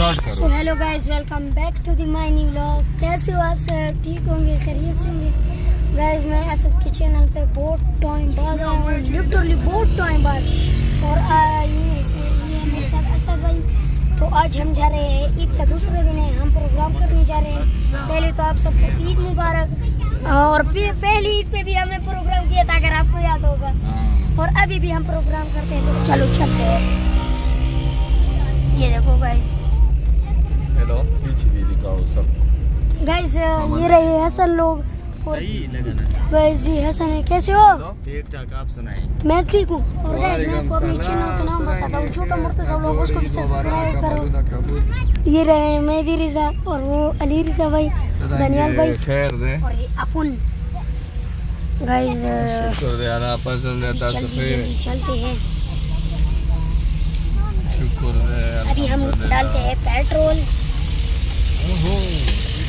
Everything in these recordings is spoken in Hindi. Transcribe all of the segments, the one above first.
Start so hello guys welcome back to the my new vlog कैसे हो आप सब? ठीक होंगे खैरियत से होंगे? गाइस मैं असद के चैनल पे बहुत टाइम बाद आया हूँ। लिटरली बहुत टाइम बाद। और आ, ये ये मेरे साथ असद भाई। तो आज हम जा रहे हैं ईद का दूसरा दिन है। हम प्रोग्राम करने जा रहे हैं। पहले तो आप सबको ईद मुबारक। और पहली ईद पे भी हमने प्रोग्राम किया था अगर आपको याद होगा। और अभी भी हम प्रोग्राम करते हैं तो चलो चलते हैं। ये देखो गाइस हेलो भी गाइस ये रहे हसन लोग और सही लगा ना गाइस ये हसन है। कैसे हो? ठीक ठाक आप सुनाए मैं ठीक हूँ। और गाइस मैं आपको अपने चैनल का नाम बताता हूँ। छोटा मोटा सब लोग उसको भी सब्सक्राइब करो। ये रहे मेहदी रिजा और वो अली रिजा भाई दनियाल भाई। खैर दे। और ये अपुन। गाइस है चलते हैं। शुक्र दे अभी हम डालते हैं पेट्रोल।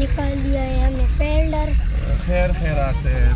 निकाल दिया है हमने फेल्डर खैर खैरात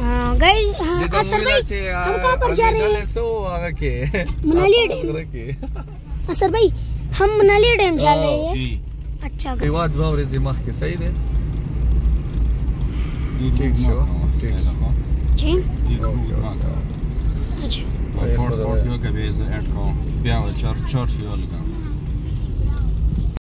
हाँ, गाइस हाँ, तो असर भाई हम कहाँ पर जा रहे हैं? सो आगे मनाली डैम। असर भाई हम मनाली डैम जा रहे हैं। अच्छा रिवाज बाव रे जिमा के सही है ये ठीक शो ठीक जी। अच्छा। और और के बेस एट को ब्याव चर्च चर्च ये वाला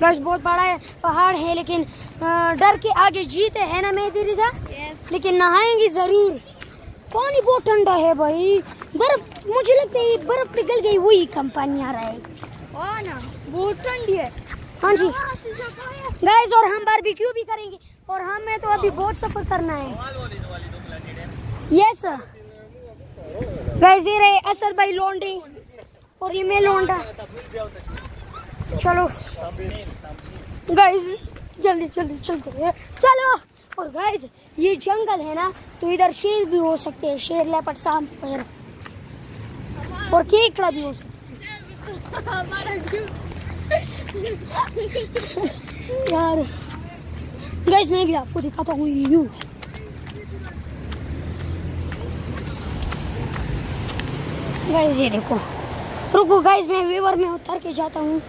गाइस बहुत बड़ा है पहाड़ है लेकिन डर के आगे जीत है ना मेहदी रिजा? लेकिन नहाएँगे ज़रूर। पानी बहुत ठंडा है भाई। बर्फ़ मुझे लगता है बर्फ़ पिघल गई वही कम पानी आ रहा। है ना बहुत ठंडी है। हाँ जी। गाइस और हम बारबेक्यू भी करेंगे। और हमें तो अभी बहुत सफ़र करना है। यस गैस ये रहे असल भाई लोंडे। और ये मैं लोंडा। चलो। गाइस जल्दी जल्दी चलते हैं चलो। और गाइस ये जंगल है ना तो इधर शेर भी हो सकते हैं, शेर लेपर्ड सांप वगैरह और केकड़ा भी हो सकता है। यार। गाइस मैं भी आपको दिखाता हूँ यू गाइस ये देखो। रुको गाइस मैं वेवर में उतर के जाता हूँ।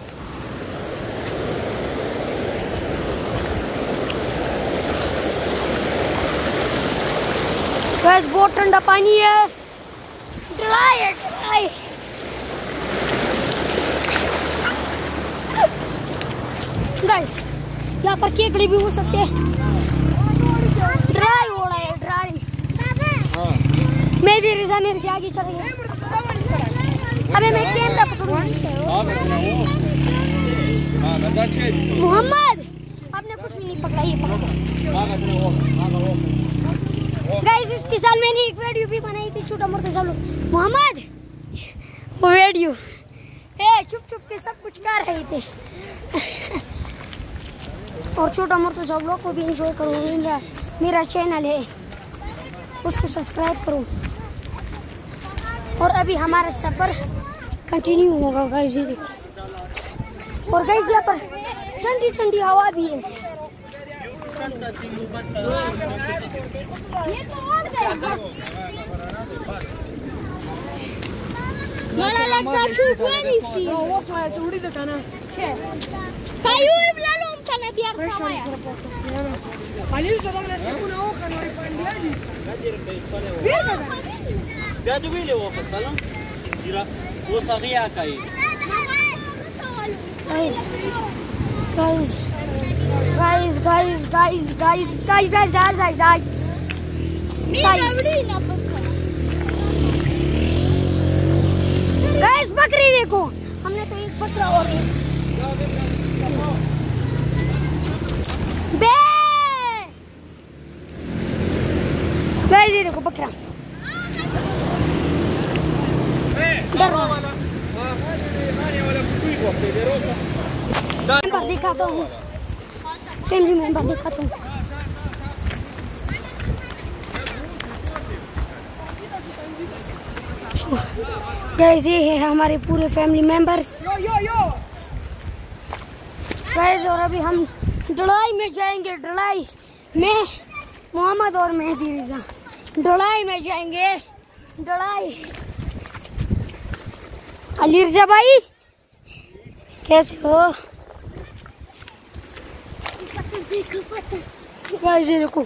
गाइस बहुत ठंडा पानी है। ड्राई है ड्राई गाइस यहाँ पर केकड़े भी हो सकते हैं। ड्राई हो रहा है ड्राई मैं भी रिजा मेरे से आगे चल गया अबे मैं कैमरा पकड़ूँगा। मोहम्मद आपने कुछ भी नहीं पकड़ा ये पकड़ो। गाइस इसके साथ मैंने एक वीडियो भी बनाई थी, छोटा मोटा सब लोग। मोहम्मद, वो वीडियो ए, चुप चुप के सब कुछ कर रहे थे। और छोटा मोटा सब लोग को भी इंजॉय करो, मेरा मेरा चैनल है। उसको सब्सक्राइब करो। और अभी हमारा सफ़र कंटिन्यू होगा गाइस और गाइस यहाँ पर ठंडी ठंडी हवा भी है। मला लागतं खूप सी ओस व्हायचं उडी देता ना कायू इबला लोम का ना यार खावाया पाली सदा ना शिकू ना ओ का ना पांड्या जी वीर बघा द्या तू गेले वापस चला जिरा ओस आगिया काही guys, guys, guys, guys, guys, guys, guys, guys, guys, guys. Guys बकरी देखो। हमने तो एक बकरा और एक फैमिली मेंबर दिखाता हूँ गाइस ये है हमारे पूरे फैमिली मेंबर्स! गाइस और अभी हम डलाई में जाएँगे डलाई में मोहम्मद और मेहदी रिजा। डलाई में जाएँगे डलाई अली रिजा भाई कैसे हो? गाइस ये देखो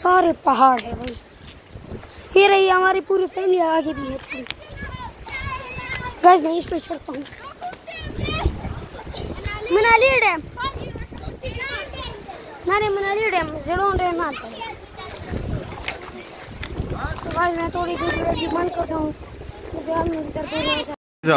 सारे पहाड़ है भाई। ये रही हमारी पूरी फैमिली आगे भी है गाइस मैं इस पे चढ़ता हूँ। मनाली डैम। नारे मनाली डैम, जड़ों डैम आता है तो भाई मैं थोड़ी देर हूँ मुझे आप मेरी तरफ़ हो जाएगा Zo.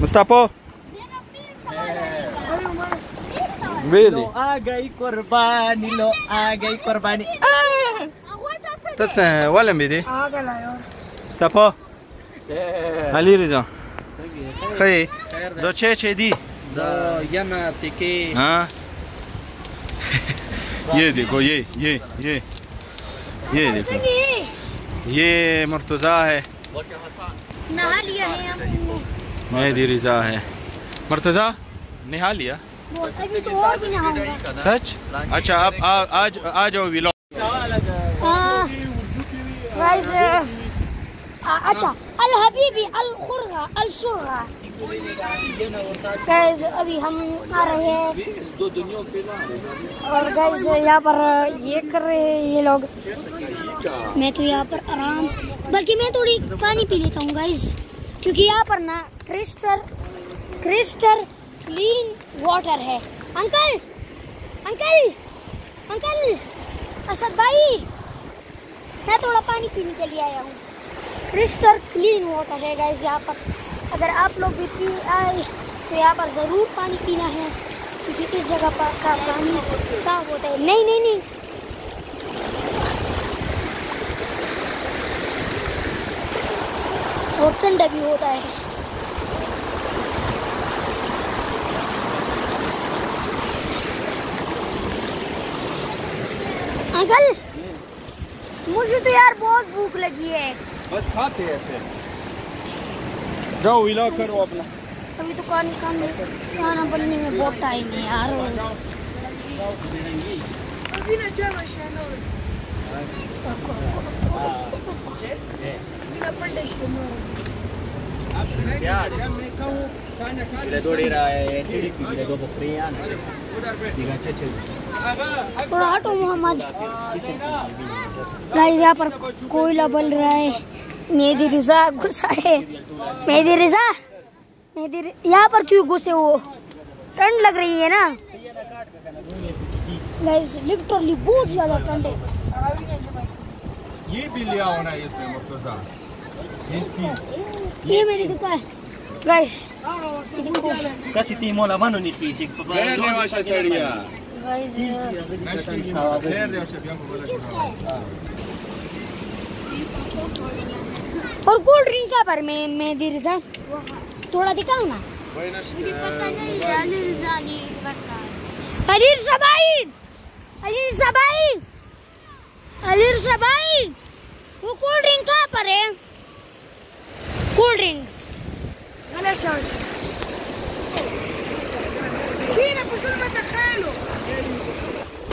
Mustapo? Really? Agay Qurbani, lo Agay Qurbani. That's uh, wala mbidi. Mustapo? Ali rizo. Khay. Do che che di? Do yana teke. Ha? Ye dekho ye ye ye. Ye dekho. ये मुर्तजा है नहा लिया है हमने मेहदी रिजा है। मुर्तज़ा? निहा लिया। तो और भी सच? अच्छा अब आ, आज आ जाओ विलो अच्छा अल हबीबी अल खुरगा अल सुरगा गाइस अभी हम आ रहे हैं। और गाइस यहाँ पर ये कर रहे हैं ये लोग। मैं तो यहाँ पर आराम से बल्कि मैं थोड़ी पानी पी लेता हूँ गाइस क्योंकि यहाँ पर ना क्रिस्टल क्रिस्टल क्लीन वाटर है। अंकल अंकल अंकल, असद भाई, मैं थोड़ा पानी पीने के लिए आया हूँ। क्रिस्टल क्लीन वाटर है गाइस यहाँ पर। अगर आप लोग भी पी आए तो यहाँ पर ज़रूर पानी पीना है, क्योंकि इस जगह पर का पानी साफ़ होता है। नहीं नहीं नहीं। और ठंडा भी होता है। अंकल मुझे तो यार बहुत भूख लगी है। बस खाते हैं फिर। जाओ विलो करो अपना। अभी तो खाने खाने खाना बनने में बहुत टाइम है यार अभी ना चलो शानो हटो मोहम्मद। गाइस यहाँ पर कोयला बल रहा है। मेहदी रिजा गुस्सा है। मेहदी रिजा, मेहदी यहाँ पर क्यों गुस्से हो? ठंड लग रही है ना? गाइस लिटरली बहुत ज़्यादा ठंड है। ये भी लिया होना है इसमें मुर्तज़ा। ये मेरी दुकान guys kasi timo laman no ni pisik pa ba Kaya niya siya sir niya guys Kaya niya siya biyan और कोल्ड ड्रिंक का पर मैं मैं रिजा थोड़ा दिखाऊँ ना अलीर पता नहीं है अली रिजा वो कोल्ड ड्रिंक का पर है cool drink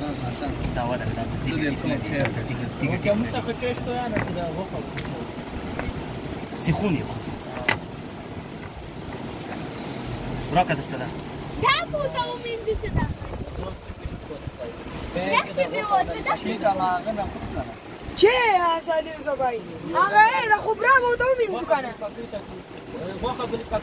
Da, da, da. Και μου θα χωτσέ στο ένα, θα εγώ θα Σιχούνι έχω. Браката сте да. Да, бута умим да се да. Бяхте ви оце да. Чи да лага на хубра. Че аз алир забай. Ага е на хубра му да умим зукана. Воха били пак